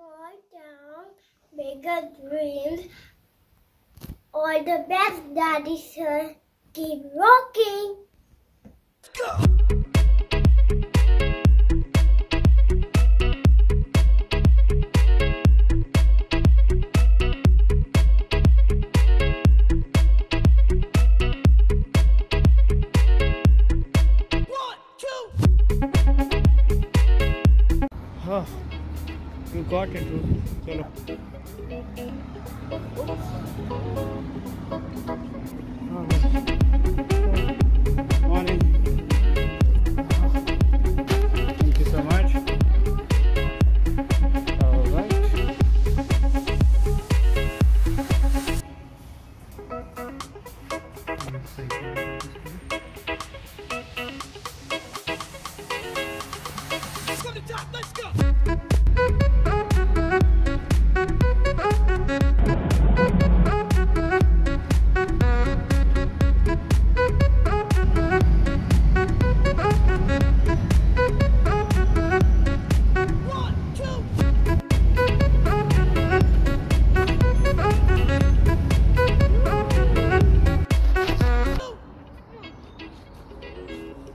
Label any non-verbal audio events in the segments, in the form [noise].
Small town, bigger dreams. All the best, Daddy Sir. Keep rocking. हाँ you got it Ruhi. चलो Morning.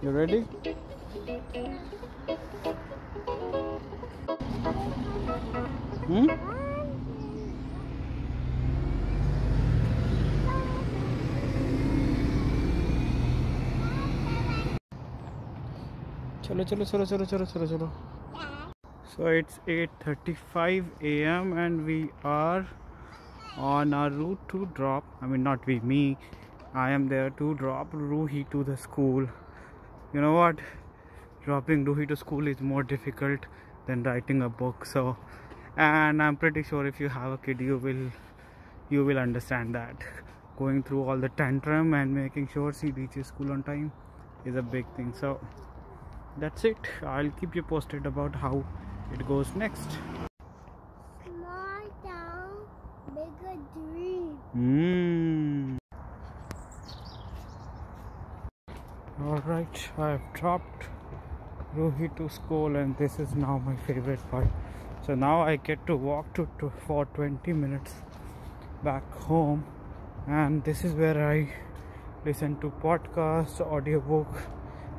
You ready? Hmm? चलो चलो चलो चलो चलो चलो चलो so it's 8:35 a.m. and we are on our route to drop I mean not we me I am there to drop Ruhi to the school you know what? Dropping Ruhi to school is more difficult than writing a book so and I'm pretty sure if you have a kid you will you will understand that. Going through all the tantrum and making sure she reaches school on time is a big thing. So that's it. I'll keep you posted about how it goes next. Small town, bigger dream. Hmm. Alright, I've dropped Ruhi to school and this is now my favorite part. So now I get to walk to, to for 20 minutes back home and this is where I listen to podcasts, audiobook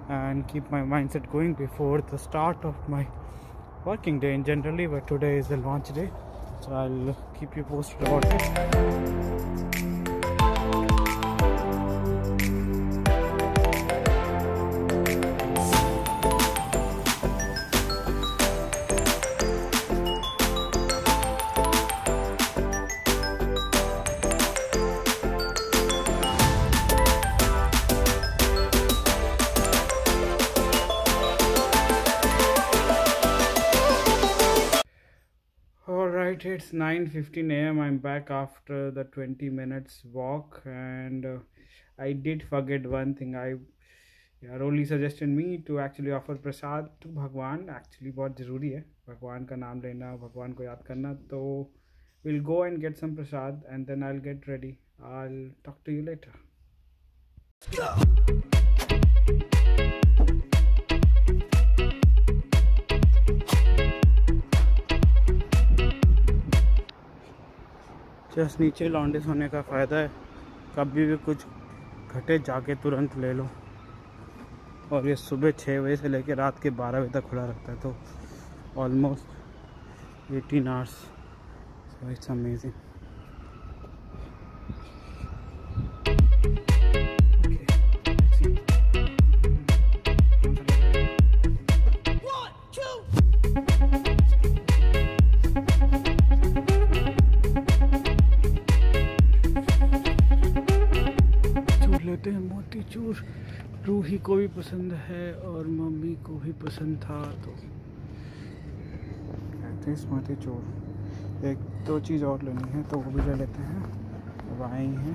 and keep my mindset going before the start of my working day in generally but today is the launch day so I'll keep you posted about it. right, it's 9:15 a.m. I'm back after the 20 minutes walk, and uh, I did forget one thing. I yeah, Rolly suggested me to actually offer prasad to भगवान. Actually, बहुत ज़रूरी है भगवान का नाम लेना भगवान को याद करना तो we'll go and get some prasad and then I'll get ready. I'll talk to you later. Just नीचे लॉन्डिस होने का फ़ायदा है। कभी भी कुछ घटे, जाके तुरंत ले लो। और ये सुबह छः बजे से लेकर रात के बारह बजे तक खुला रहता है तो almost eighteen hours so it's amazing पसंद है और मम्मी को भी पसंद था तो। कहते हैं स्मृति चोर। एक, दो तो चीज़ और लेनी है तो वो भी ले लेते हैं। अब आए ही।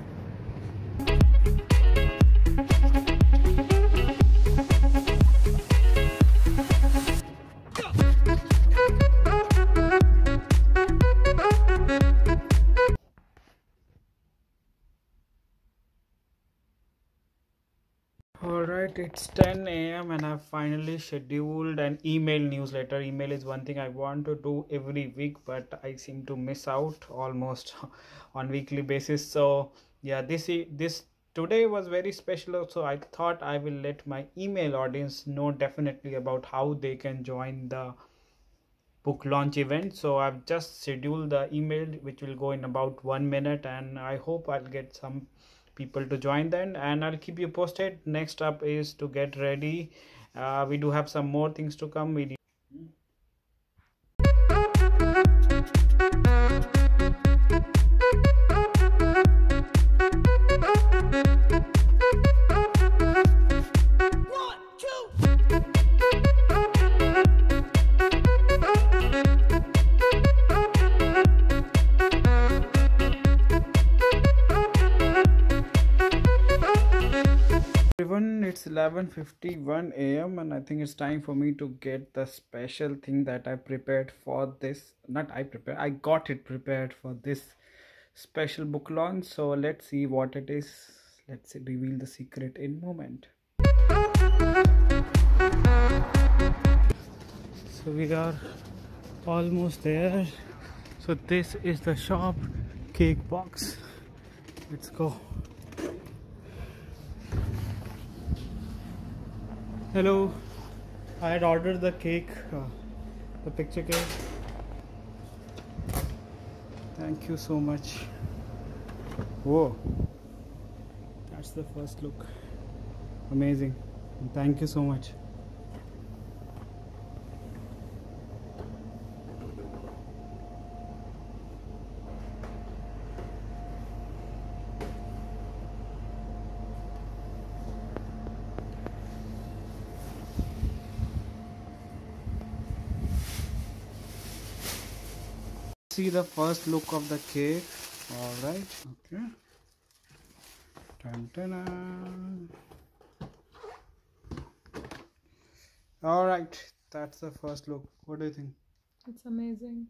It's 10 a.m and i've finally scheduled an email newsletter. Email is one thing i want to do every week but i seem to miss out almost [laughs] on weekly basis. So yeah this this today was very special so i thought i will let my email audience know definitely about how they can join the book launch event. So i've just scheduled the email which will go in about one minute and i hope i'll get some people to join then and i'll keep you posted. Next up is to get ready. Uh, we do have some more things to come. We it's 11:51 a.m. and I think it's time for me to get the special thing that I prepared for this not I prepared I got it prepared for this special book launch. So let's see what it is. Let's reveal the secret in moment. So we are almost there. So this is the shop cake box. Let's go hello. I had ordered the cake uh, the picture cake. Thank you so much. Whoa. That's the first look. Amazing. Thank you so much see the first look of the cake. All right. Okay. Dun, dun, dun. all right. That's the first look. What do you think? It's amazing.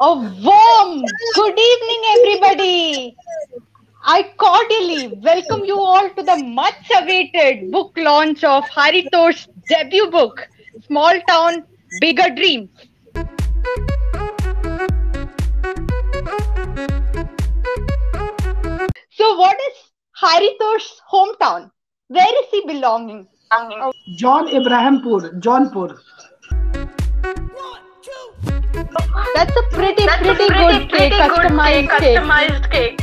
A warm good evening, everybody. I cordially welcome you all to the much awaited book launch of Haritosh's debut book, Small Town, Bigger Dreams. So, what is Haritosh's hometown? Where is he belonging? John Ibrahimpur, Jaunpur. That's a pretty, That's pretty, a pretty, good pretty cake, customized, cake. customized cake.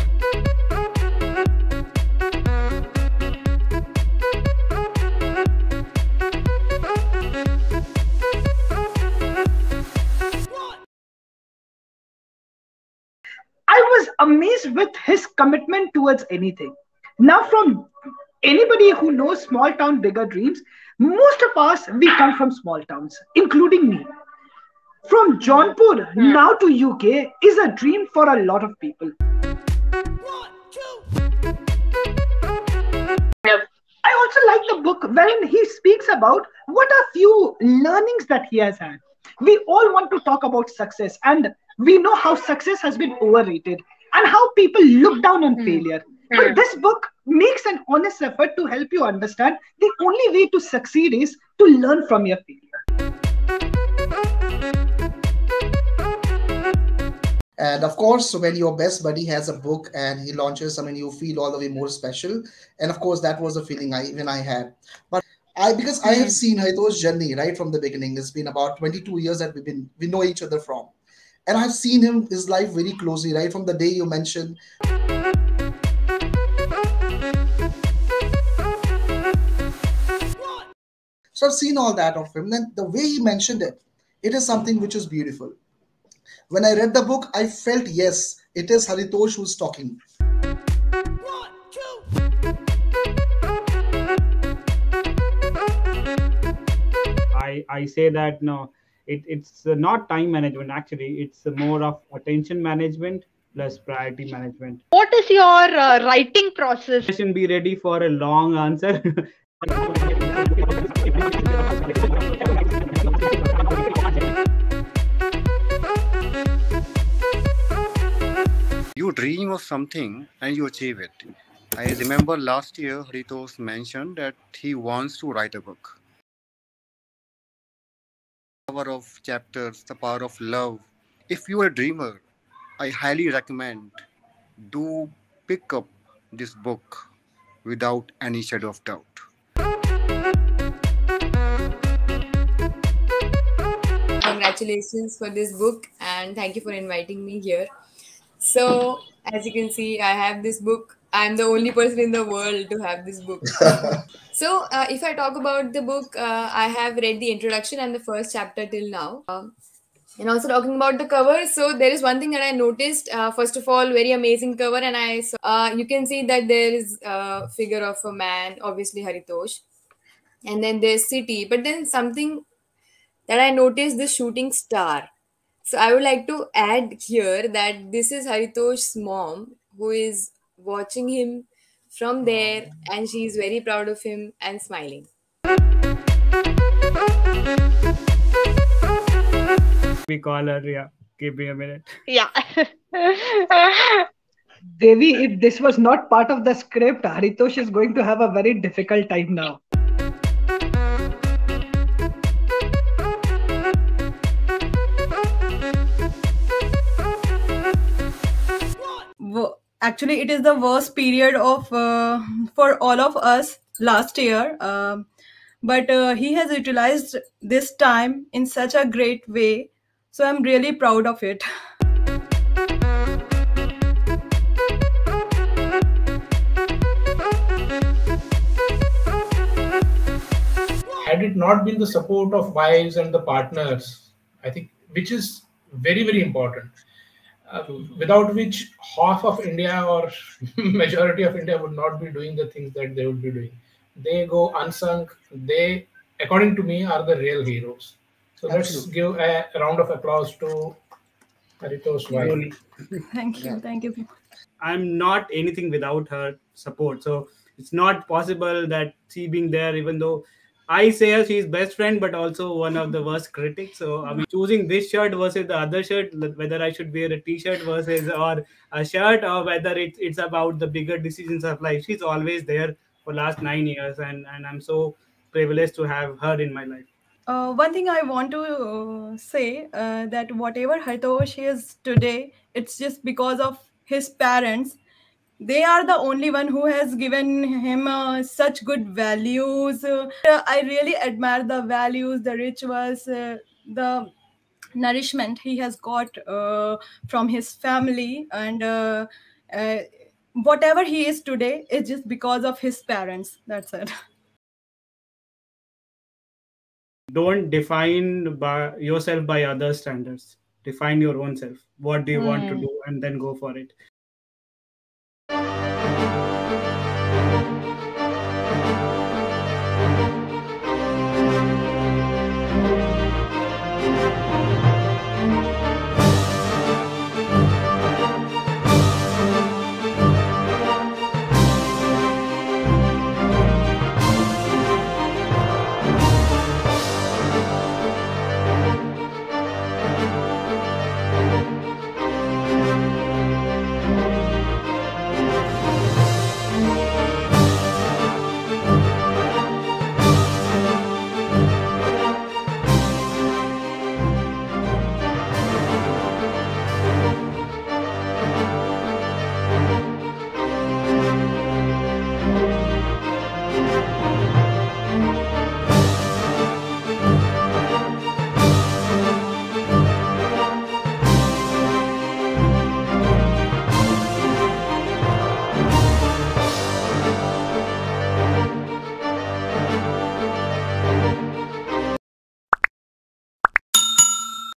Was amazed with his commitment towards anything. Now, from anybody who knows small town, bigger dreams, most of us, we come from small towns, including me. From Jaunpur now to UK is a dream for a lot of people. I also like the book wherein he speaks about what are few learnings that he has had. We all want to talk about success, and we know how success has been overrated and how people look down on hmm. failure. Hmm. But this book makes an honest effort to help you understand the only way to succeed is to learn from your failure. And of course, when your best buddy has a book and he launches, I mean, you feel all the way more special. And of course, that was a feeling I even I had. But I because I have hmm. seen Haritosh's journey right from the beginning. It's been about 22 years that we've been we know each other from. And I've seen him his life very closely, right? From the day you mentioned. So I've seen all that of him. Then the way he mentioned it, it is something which is beautiful when I read the book, I felt yes, it is Haritosh who's talking. I, I say that no, it, it's not time management actually, it's more of attention management plus priority management. What is your uh, writing process? Be ready for a long answer. you dream of something and you achieve it. I remember last year Haritosh mentioned that he wants to write a book. Power of chapters, the power of love. If you are a dreamer, I highly recommend do pick up this book without any shadow of doubt. Congratulations for this book and thank you for inviting me here. So, as you can see, I have this book. I'm the only person in the world to have this book. [laughs] so, uh, if I talk about the book, uh, I have read the introduction and the first chapter till now. Um, and also talking about the cover so there is one thing that i noticed uh, first of all very amazing cover and i saw, uh, you can see that there is a figure of a man obviously haritosh and then there's city but then something that i noticed the shooting star so i would like to add here that this is haritosh's mom who is watching him from there and she is very proud of him and smiling We call her. Yeah, give me a minute. Yeah. Devi, if this was not part of the script, Haritosh is going to have a very difficult time now. Actually it is the worst period of uh, for all of us last year um, but uh, he has utilized this time in such a great way so i'm really proud of it. Had it not been the support of wives and the partners, I think, which is very, very important, uh, without which half of India or [laughs] majority of India would not be doing the things that they would be doing. They go unsung. They, according to me, are the real heroes. So let's give a round of applause to Haritosh's wife. [laughs] thank you thank you I'm not anything without her support. So it's not possible that she being there, even though I say her she's best friend, but also one of the worst critics. So I mean, choosing this shirt versus the other shirt, whether I should wear a t-shirt versus or a shirt, or whether it's it's about the bigger decisions of life. She's always there for last nine years, and and I'm so privileged to have her in my life. uh, one thing i want to uh, say uh, that whatever haritosh is today it's just because of his parents they are the only one who has given him uh, such good values Uh, i really admire the values the rituals uh, the nourishment he has got uh, from his family and uh, uh, whatever he is today is just because of his parents that's it [laughs] Don't define by yourself by other standards. Define your own self. What do you want to Hmm. do, and then go for it.